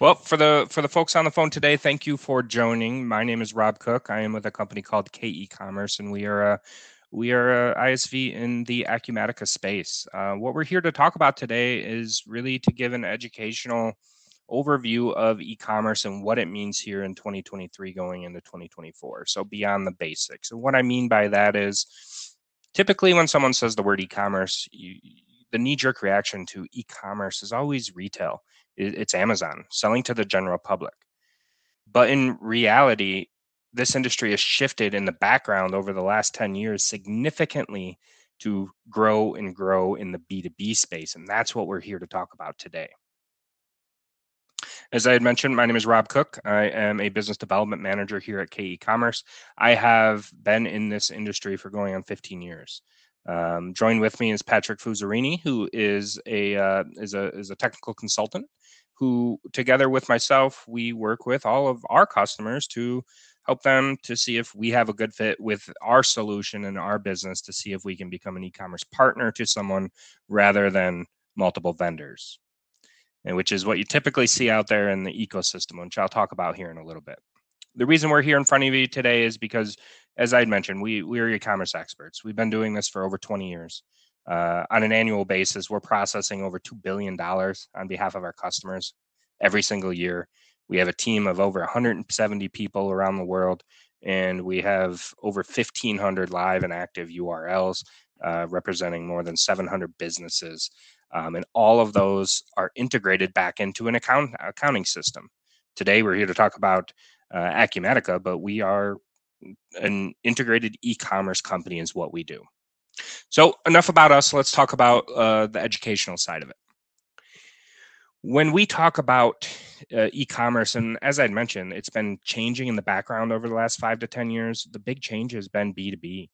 Well, for the for the folks on the phone today, thank you for joining. My name is Rob Cook. I am with a company called k-ecommerce, and we are a we are a ISV in the Acumatica space. Uh, what we're here to talk about today is really to give an educational overview of e-commerce and what it means here in 2023 going into 2024. So beyond the basics. And what I mean by that is typically when someone says the word e-commerce, you, the knee-jerk reaction to e-commerce is always retail. It's Amazon selling to the general public. But in reality, this industry has shifted in the background over the last 10 years significantly to grow and grow in the B2B space. And that's what we're here to talk about today. As I had mentioned, my name is Rob Cook. I am a business development manager here at k-ecommerce. I have been in this industry for going on 15 years. Um, joined with me is Patrick Fusarini, who is a uh, is a is a technical consultant. Who, together with myself, we work with all of our customers to help them to see if we have a good fit with our solution and our business to see if we can become an e-commerce partner to someone rather than multiple vendors and which is what you typically see out there in the ecosystem, which I'll talk about here in a little bit. The reason we're here in front of you today is because, as I mentioned, we we are e-commerce experts. We've been doing this for over 20 years. Uh, on an annual basis, we're processing over two billion dollars on behalf of our customers every single year. We have a team of over 170 people around the world, and we have over 1,500 live and active URLs uh, representing more than 700 businesses um, and all of those are integrated back into an account accounting system. Today, we're here to talk about uh, Acumatica, but we are an integrated e-commerce company is what we do. So enough about us. Let's talk about uh, the educational side of it. When we talk about uh, e-commerce, and as I mentioned, it's been changing in the background over the last five to ten years. The big change has been B2B.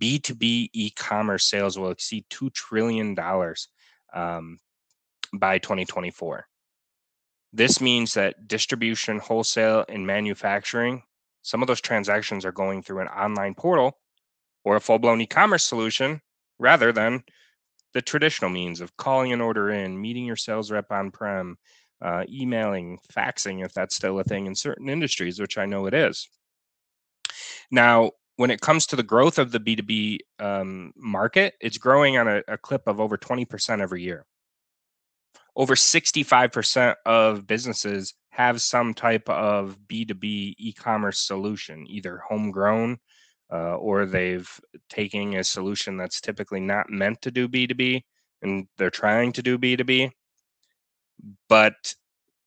B2B e-commerce sales will exceed two trillion dollars um, by 2024. This means that distribution, wholesale, and manufacturing, some of those transactions are going through an online portal or a full blown e commerce solution rather than the traditional means of calling an order in, meeting your sales rep on prem, uh, emailing, faxing, if that's still a thing in certain industries, which I know it is. Now, when it comes to the growth of the B2B um, market, it's growing on a, a clip of over 20% every year. Over 65% of businesses have some type of B2B e commerce solution, either homegrown uh, or they've taken a solution that's typically not meant to do B2B and they're trying to do B2B. But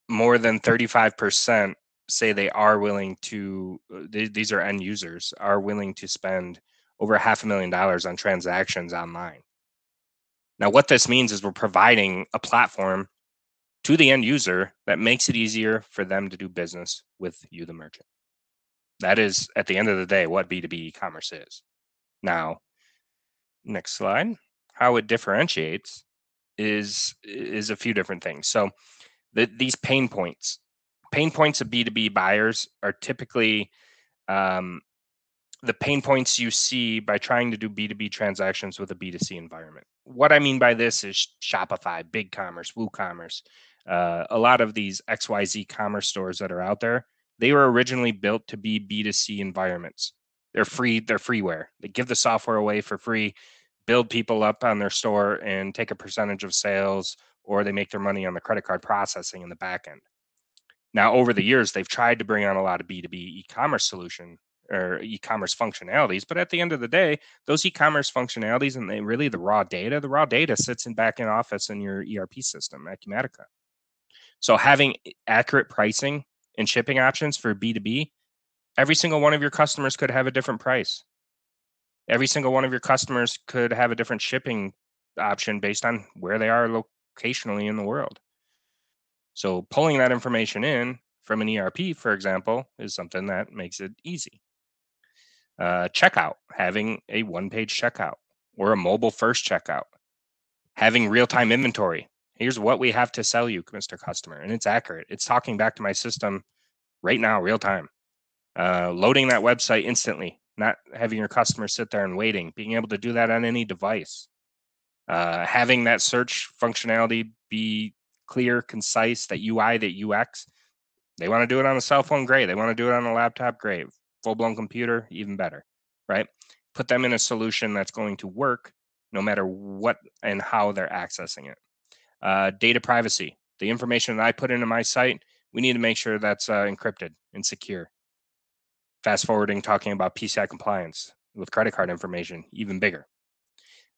more than 35% say they are willing to uh, these are end users are willing to spend over half a million dollars on transactions online now what this means is we're providing a platform to the end user that makes it easier for them to do business with you the merchant. That is at the end of the day what b2b e-commerce is. Now next slide. How it differentiates is is a few different things. So the, these pain points. Pain points of B2B buyers are typically um, the pain points you see by trying to do B2B transactions with a B2C environment. What I mean by this is Shopify, BigCommerce, WooCommerce, uh, a lot of these XYZ commerce stores that are out there, they were originally built to be B2C environments. They're free, they're freeware. They give the software away for free, build people up on their store and take a percentage of sales, or they make their money on the credit card processing in the back end. Now, over the years, they've tried to bring on a lot of B2B e-commerce solution or e-commerce functionalities, but at the end of the day, those e-commerce functionalities and they really the raw data, the raw data sits in back in office in your ERP system, Acumatica. So having accurate pricing and shipping options for B2B, every single one of your customers could have a different price. Every single one of your customers could have a different shipping option based on where they are locationally in the world. So pulling that information in from an ERP, for example, is something that makes it easy. Uh, checkout, having a one page checkout or a mobile first checkout, having real time inventory. Here's what we have to sell you, Mr. Customer. And it's accurate. It's talking back to my system right now, real time. Uh, loading that website instantly, not having your customer sit there and waiting, being able to do that on any device. Uh, having that search functionality be clear, concise, that UI, that UX. They want to do it on a cell phone, great. They want to do it on a laptop, great. Full blown computer, even better, right? Put them in a solution that's going to work no matter what and how they're accessing it. Uh, data privacy. The information that I put into my site, we need to make sure that's uh, encrypted and secure. Fast forwarding, talking about PCI compliance with credit card information, even bigger.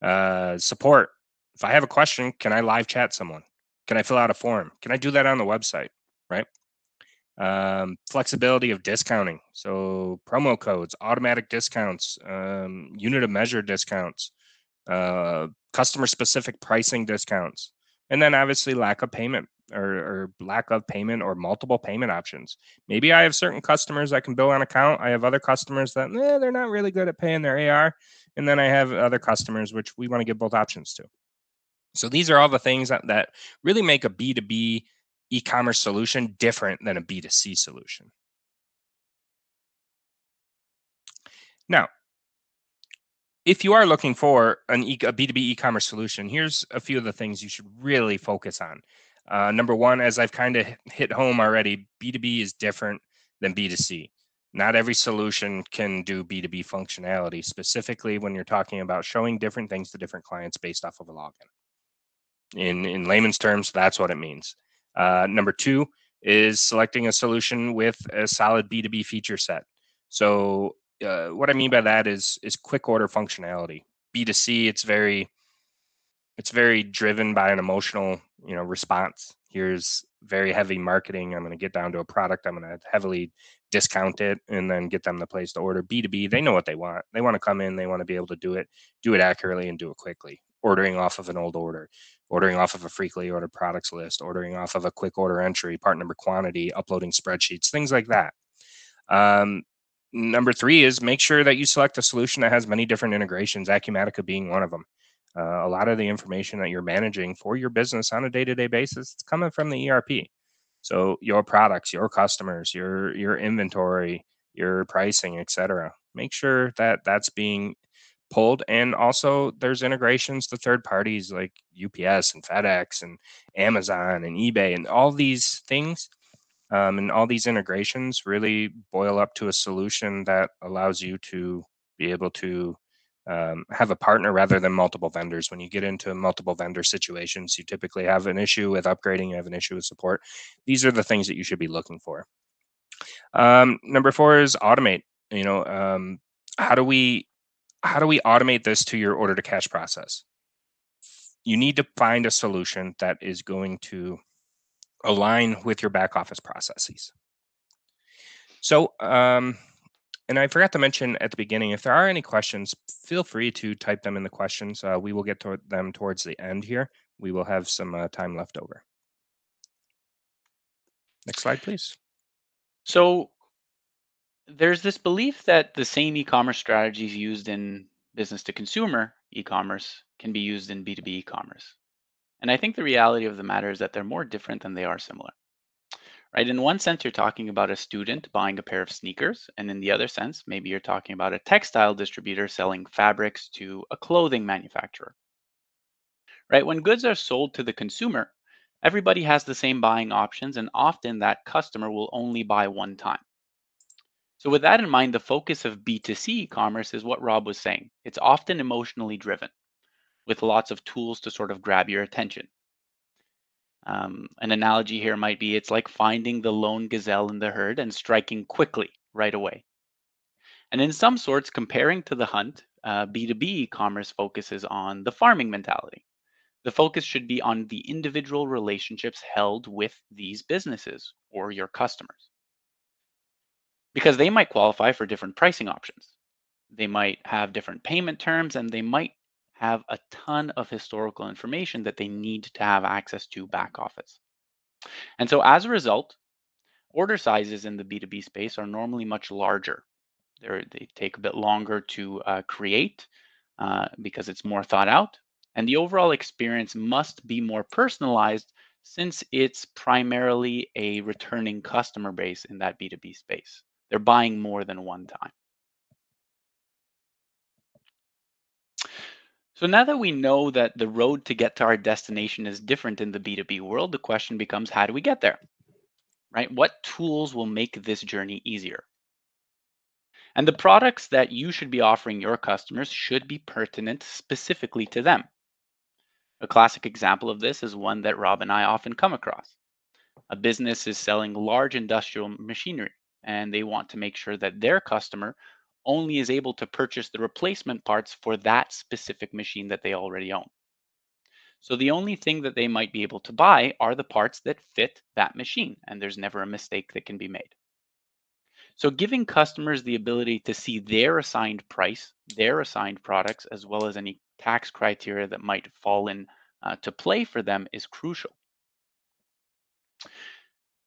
Uh, support. If I have a question, can I live chat someone? Can I fill out a form? Can I do that on the website? Right. Um, flexibility of discounting. So promo codes, automatic discounts, um, unit of measure discounts, uh, customer specific pricing discounts, and then obviously lack of payment or, or, lack of payment or multiple payment options. Maybe I have certain customers that can bill on account. I have other customers that eh, they're not really good at paying their AR, and then I have other customers which we want to give both options to. So these are all the things that, that really make a B2B e-commerce solution different than a B2C solution. Now, if you are looking for an e- a B2B e-commerce solution, here's a few of the things you should really focus on. Uh, number one, as I've kind of hit home already, B2B is different than B2C. Not every solution can do B2B functionality, specifically when you're talking about showing different things to different clients based off of a login. In, in layman's terms, that's what it means. Uh, number two is selecting a solution with a solid B2B feature set. So uh, what I mean by that is is quick order functionality. B2C, it's very it's very driven by an emotional, you know, response. Here's very heavy marketing. I'm going to get down to a product. I'm going to heavily discount it and then get them the place to order. B2B, they know what they want. They want to come in, they want to be able to do it, do it accurately and do it quickly. Ordering off of an old order, ordering off of a frequently ordered products list, ordering off of a quick order entry, part number quantity, uploading spreadsheets, things like that. Um, number three is make sure that you select a solution that has many different integrations, Acumatica being one of them. Uh, a lot of the information that you're managing for your business on a day-to-day basis, it's coming from the ERP. So your products, your customers, your your inventory, your pricing, etc. Make sure that that's being pulled, and also there's integrations to third parties like UPS and FedEx and Amazon and eBay and all these things um, and all these integrations really boil up to a solution that allows you to be able to um, have a partner rather than multiple vendors. When you get into multiple vendor situations, you typically have an issue with upgrading, you have an issue with support. These are the things that you should be looking for. Um, number four is automate. You know, um, how do we how do we automate this to your order to cash process? You need to find a solution that is going to align with your back office processes. So, um, and I forgot to mention at the beginning, if there are any questions, feel free to type them in the questions. Uh, we will get to them towards the end here. We will have some uh, time left over. Next slide, please. So there's this belief that the same e-commerce strategies used in business to consumer e-commerce can be used in B2B e-commerce. And I think the reality of the matter is that they're more different than they are similar. Right? In one sense, you're talking about a student buying a pair of sneakers. And in the other sense, maybe you're talking about a textile distributor selling fabrics to a clothing manufacturer. Right? When goods are sold to the consumer, everybody has the same buying options, and often that customer will only buy one time. So, with that in mind, the focus of B2C commerce is what Rob was saying. It's often emotionally driven with lots of tools to sort of grab your attention. Um, an analogy here might be it's like finding the lone gazelle in the herd and striking quickly right away. And in some sorts, comparing to the hunt, uh, B2B commerce focuses on the farming mentality. The focus should be on the individual relationships held with these businesses or your customers. Because they might qualify for different pricing options. They might have different payment terms and they might have a ton of historical information that they need to have access to back office. And so as a result, order sizes in the B2B space are normally much larger. They're, they take a bit longer to uh, create uh, because it's more thought out. And the overall experience must be more personalized since it's primarily a returning customer base in that B2B space. They're buying more than one time. So now that we know that the road to get to our destination is different in the B2B world, the question becomes how do we get there? Right? What tools will make this journey easier? And the products that you should be offering your customers should be pertinent specifically to them. A classic example of this is one that Rob and I often come across. A business is selling large industrial machinery and they want to make sure that their customer only is able to purchase the replacement parts for that specific machine that they already own. So the only thing that they might be able to buy are the parts that fit that machine, and there's never a mistake that can be made. So giving customers the ability to see their assigned price, their assigned products, as well as any tax criteria that might fall in uh, to play for them is crucial.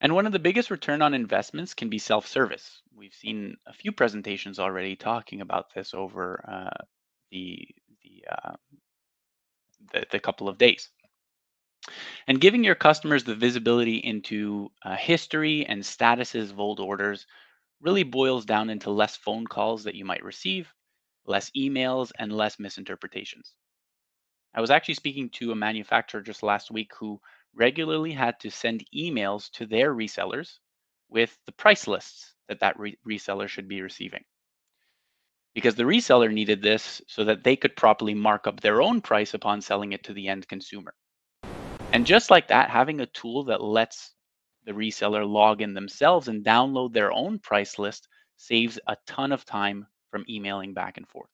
And one of the biggest return on investments can be self-service. We've seen a few presentations already talking about this over uh, the, the, uh, the, the couple of days. And giving your customers the visibility into uh, history and statuses of old orders really boils down into less phone calls that you might receive, less emails, and less misinterpretations. I was actually speaking to a manufacturer just last week who regularly had to send emails to their resellers with the price lists that that re- reseller should be receiving. Because the reseller needed this so that they could properly mark up their own price upon selling it to the end consumer. And just like that, having a tool that lets the reseller log in themselves and download their own price list saves a ton of time from emailing back and forth.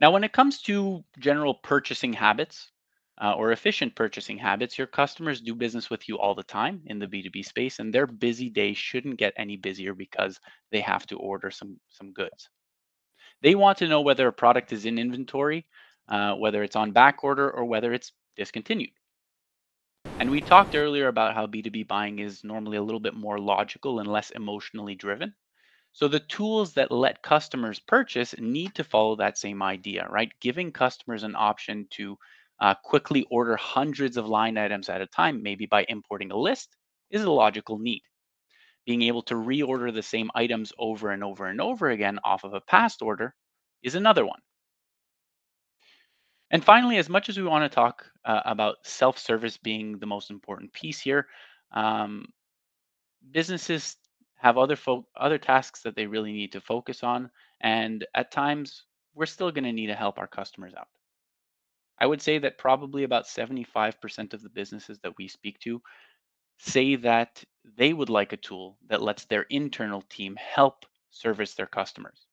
Now, when it comes to general purchasing habits, uh, or efficient purchasing habits, your customers do business with you all the time in the B2B space, and their busy day shouldn't get any busier because they have to order some, some goods. They want to know whether a product is in inventory, uh, whether it's on back order, or whether it's discontinued. And we talked earlier about how B2B buying is normally a little bit more logical and less emotionally driven. So the tools that let customers purchase need to follow that same idea, right? Giving customers an option to uh, quickly order hundreds of line items at a time, maybe by importing a list, is a logical need. Being able to reorder the same items over and over and over again off of a past order is another one. And finally, as much as we want to talk uh, about self service being the most important piece here, um, businesses have other fo- other tasks that they really need to focus on, and at times we're still going to need to help our customers out. I would say that probably about 75% of the businesses that we speak to say that they would like a tool that lets their internal team help service their customers.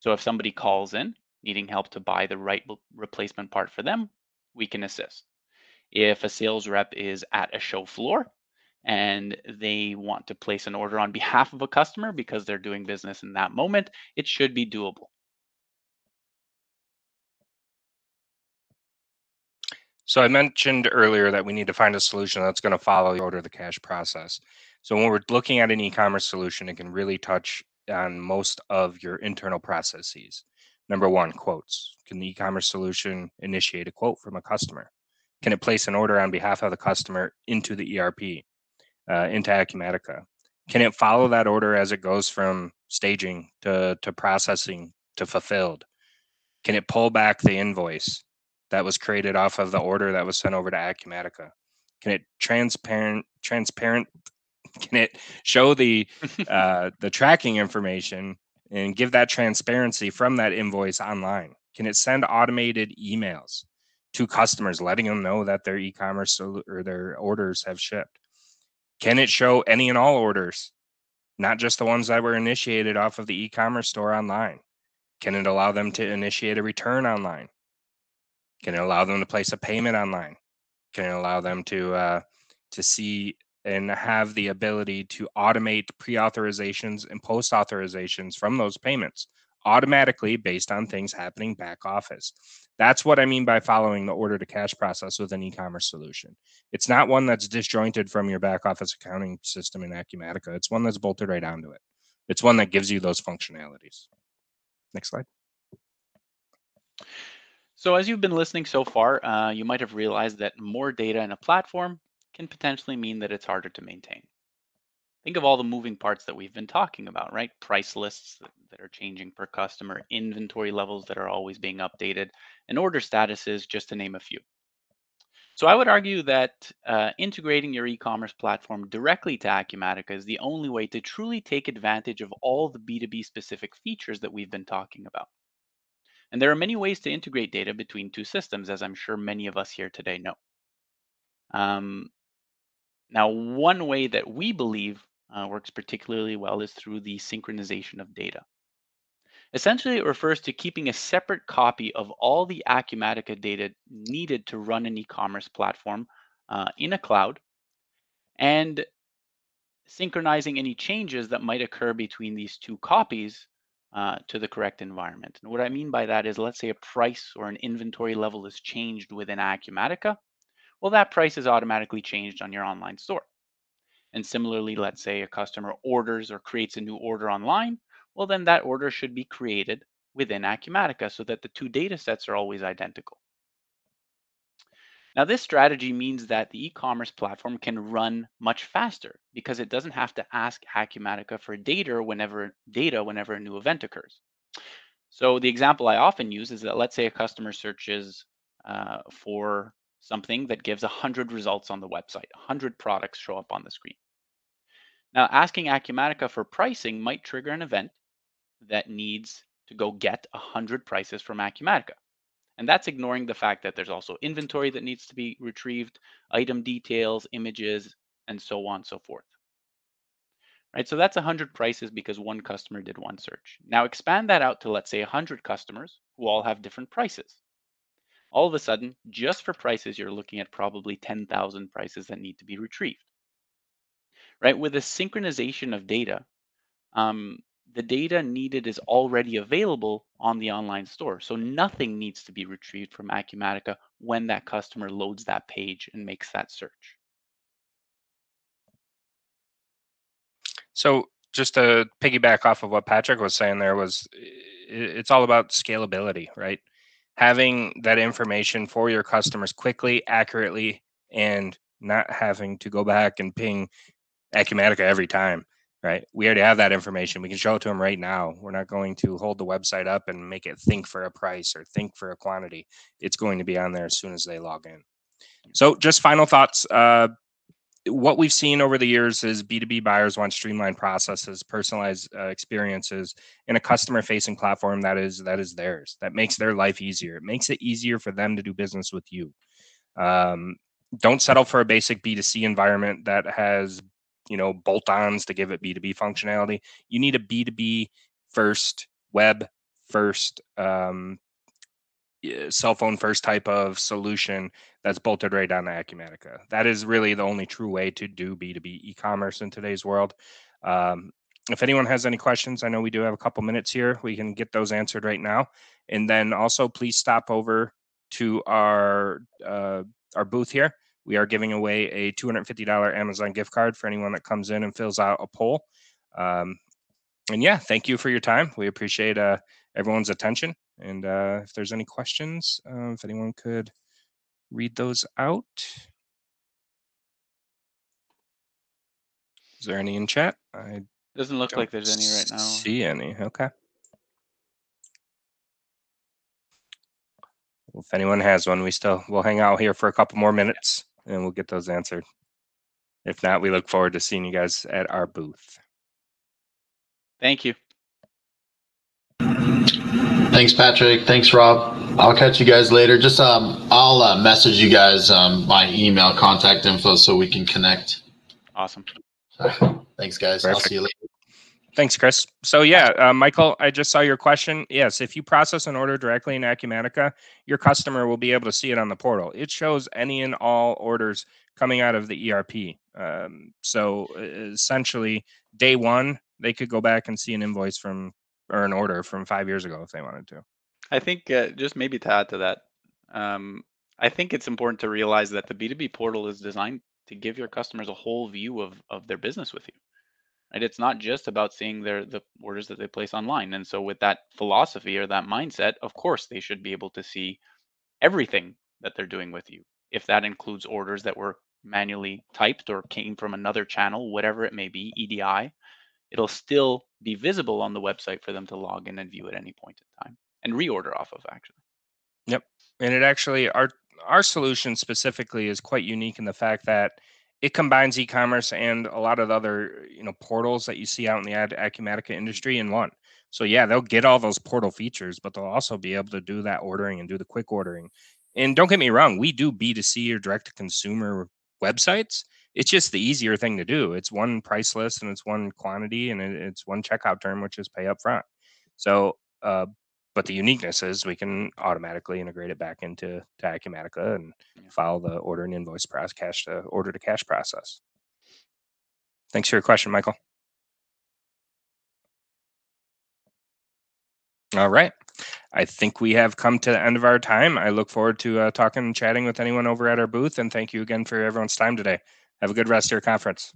So if somebody calls in needing help to buy the right replacement part for them, we can assist. If a sales rep is at a show floor and they want to place an order on behalf of a customer because they're doing business in that moment, it should be doable. So I mentioned earlier that we need to find a solution that's going to follow the order to cash process. So when we're looking at an e-commerce solution, it can really touch on most of your internal processes. Number one, quotes. Can the e-commerce solution initiate a quote from a customer? Can it place an order on behalf of the customer into the ERP, uh, into Acumatica? Can it follow that order as it goes from staging to, to processing to fulfilled? Can it pull back the invoice? That was created off of the order that was sent over to Acumatica? Can it transparent transparent? Can it show the uh, the tracking information and give that transparency from that invoice online? Can it send automated emails to customers letting them know that their e-commerce or their orders have shipped? Can it show any and all orders, not just the ones that were initiated off of the e-commerce store online? Can it allow them to initiate a return online? Can it allow them to place a payment online? Can it allow them to uh, to see and have the ability to automate pre-authorizations and post-authorizations from those payments automatically based on things happening back office. That's what I mean by following the order to cash process with an e-commerce solution. It's not one that's disjointed from your back office accounting system in Acumatica. It's one that's bolted right onto it. It's one that gives you those functionalities. Next slide. So as you've been listening so far, uh, you might have realized that more data in a platform can potentially mean that it's harder to maintain. think of all the moving parts that we've been talking about, right? Price lists that are changing per customer, inventory levels that are always being updated, and order statuses, just to name a few. So I would argue that uh, integrating your e-commerce platform directly to Acumatica is the only way to truly take advantage of all the B2B specific features that we've been talking about. And there are many ways to integrate data between two systems, as I'm sure many of us here today know. Um, now, one way that we believe uh, works particularly well is through the synchronization of data. Essentially, it refers to keeping a separate copy of all the Acumatica data needed to run an e-commerce platform uh, in a cloud and synchronizing any changes that might occur between these two copies uh, to the correct environment. And what I mean by that is, let's say a price or an inventory level is changed within Acumatica. Well, that price is automatically changed on your online store. And similarly, let's say a customer orders or creates a new order online well, then that order should be created within Acumatica so that the two data sets are always identical. Now, this strategy means that the e-commerce platform can run much faster because it doesn't have to ask Acumatica for data whenever data whenever a new event occurs. So the example I often use is that let's say a customer searches uh, for something that gives 100 results on the website, 100 products show up on the screen. Now, asking Acumatica for pricing might trigger an event that needs to go get 100 prices from Acumatica. And that's ignoring the fact that there's also inventory that needs to be retrieved, item details, images, and so on and so forth. Right, so that's 100 prices because one customer did one search. Now expand that out to let's say 100 customers who all have different prices. All of a sudden, just for prices, you're looking at probably 10,000 prices that need to be retrieved. Right, with a synchronization of data, um, the data needed is already available on the online store. So nothing needs to be retrieved from Acumatica when that customer loads that page and makes that search. So just to piggyback off of what Patrick was saying there was it's all about scalability, right? Having that information for your customers quickly, accurately, and not having to go back and ping Acumatica every time right? We already have that information. We can show it to them right now. We're not going to hold the website up and make it think for a price or think for a quantity. It's going to be on there as soon as they log in. So, just final thoughts. Uh, what we've seen over the years is B2B buyers want streamlined processes, personalized uh, experiences, and a customer-facing platform that is that is theirs. That makes their life easier. It makes it easier for them to do business with you. Um, don't settle for a basic B2C environment that has you know bolt-ons to give it b2b functionality you need a b2b first web first um, cell phone first type of solution that's bolted right on to Acumatica. That is really the only true way to do B2B e-commerce in today's world. Um, if anyone has any questions, I know we do have a couple minutes here. We can get those answered right now. And then also please stop over to our uh, our booth here we are giving away a $250 Amazon gift card for anyone that comes in and fills out a poll. Um, and yeah, thank you for your time. We appreciate uh, everyone's attention. And uh, if there's any questions, uh, if anyone could read those out. Is there any in chat? I doesn't look like there's any right now. See any? Okay. Well, if anyone has one, we still will hang out here for a couple more minutes and we'll get those answered. If not, we look forward to seeing you guys at our booth. Thank you. Thanks, Patrick. Thanks, Rob. I'll catch you guys later. Just um, I'll uh, message you guys um, my email contact info so we can connect. Awesome. Thanks, guys. Perfect. I'll see you later. Thanks, Chris. So yeah, uh, Michael, I just saw your question. Yes, if you process an order directly in Acumatica, your customer will be able to see it on the portal. It shows any and all orders coming out of the ERP. Um, so essentially, day one, they could go back and see an invoice from or an order from five years ago if they wanted to. I think uh, just maybe to add to that, um, I think it's important to realize that the B2B portal is designed to give your customers a whole view of, of their business with you right it's not just about seeing their the orders that they place online and so with that philosophy or that mindset of course they should be able to see everything that they're doing with you if that includes orders that were manually typed or came from another channel, whatever it may be, EDI, it'll still be visible on the website for them to log in and view at any point in time and reorder off of actually. Yep. And it actually our our solution specifically is quite unique in the fact that it combines e-commerce and a lot of the other you know portals that you see out in the Ad- Acumatica industry in one. So yeah, they'll get all those portal features, but they'll also be able to do that ordering and do the quick ordering. And don't get me wrong, we do B2C or direct to consumer websites. It's just the easier thing to do. It's one price list and it's one quantity and it's one checkout term, which is pay up front. So, uh, but the uniqueness is we can automatically integrate it back into to Acumatica and Yeah. follow the order and invoice process, cash to order to cash process. Thanks for your question, Michael. All right. I think we have come to the end of our time. I look forward to uh, talking and chatting with anyone over at our booth. And thank you again for everyone's time today. Have a good rest of your conference.